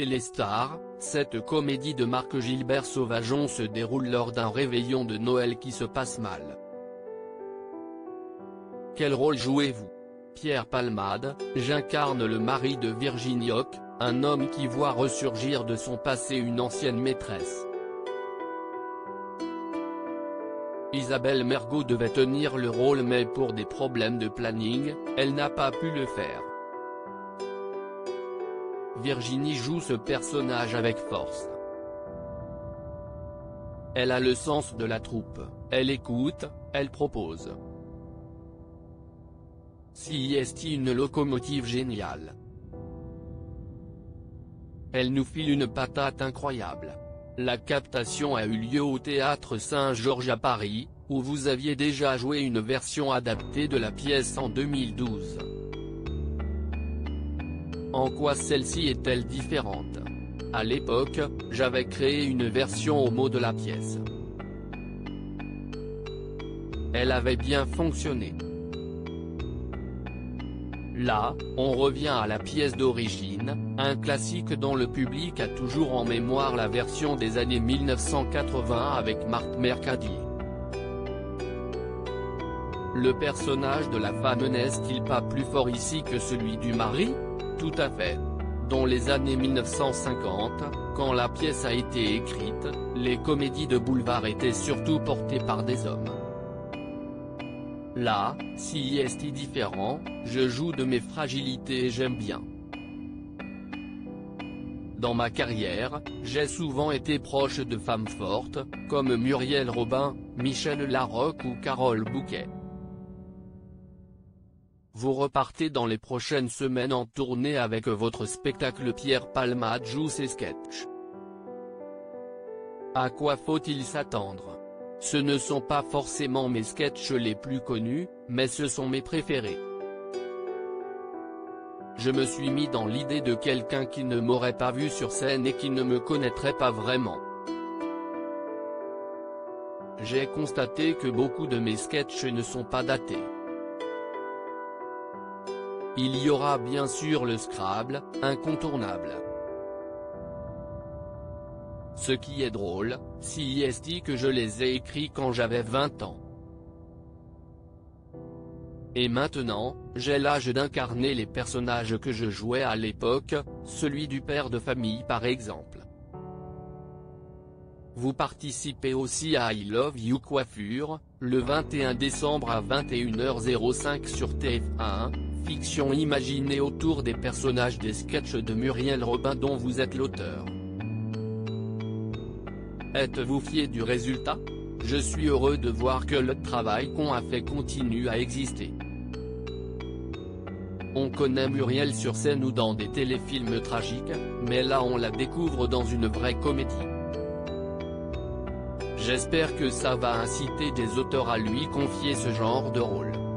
Téléstar, cette comédie de Marc Gilbert Sauvageon se déroule lors d'un réveillon de Noël qui se passe mal. Quel rôle jouez-vous? Pierre Palmade, j'incarne le mari de Virginie un homme qui voit ressurgir de son passé une ancienne maîtresse. Isabelle Mergot devait tenir le rôle mais pour des problèmes de planning, elle n'a pas pu le faire. Virginie joue ce personnage avec force. Elle a le sens de la troupe, elle écoute, elle propose. Si est une locomotive géniale? Elle nous file une patate incroyable. La captation a eu lieu au Théâtre Saint-Georges à Paris, où vous aviez déjà joué une version adaptée de la pièce en 2012. En quoi celle-ci est-elle différente? À l'époque, j'avais créé une version au mot de la pièce. Elle avait bien fonctionné. Là, on revient à la pièce d'origine, un classique dont le public a toujours en mémoire la version des années 1980 avec Marc Mercadier. Le personnage de la femme n'est-il pas plus fort ici que celui du mari? Tout à fait. Dans les années 1950, quand la pièce a été écrite, les comédies de boulevard étaient surtout portées par des hommes. Là, si est différent, je joue de mes fragilités et j'aime bien. Dans ma carrière, j'ai souvent été proche de femmes fortes, comme Muriel Robin, Michel Larocque ou Carole Bouquet. Vous repartez dans les prochaines semaines en tournée avec votre spectacle Pierre Palmade joue ses sketchs. À quoi faut-il s'attendre? Ce ne sont pas forcément mes sketchs les plus connus, mais ce sont mes préférés. Je me suis mis dans l'idée de quelqu'un qui ne m'aurait pas vu sur scène et qui ne me connaîtrait pas vraiment. J'ai constaté que beaucoup de mes sketchs ne sont pas datés. Il y aura bien sûr le Scrabble, incontournable. Ce qui est drôle, si est que je les ai écrits quand j'avais 20 ans. Et maintenant, j'ai l'âge d'incarner les personnages que je jouais à l'époque, celui du père de famille par exemple. Vous participez aussi à I Love You Coiffure, le 21 décembre à 21h05 sur TF1, fiction imaginée autour des personnages des sketchs de Muriel Robin dont vous êtes l'auteur. Êtes-vous fier du résultat? Je suis heureux de voir que le travail qu'on a fait continue à exister. On connaît Muriel sur scène ou dans des téléfilms tragiques, mais là on la découvre dans une vraie comédie. J'espère que ça va inciter des auteurs à lui confier ce genre de rôle.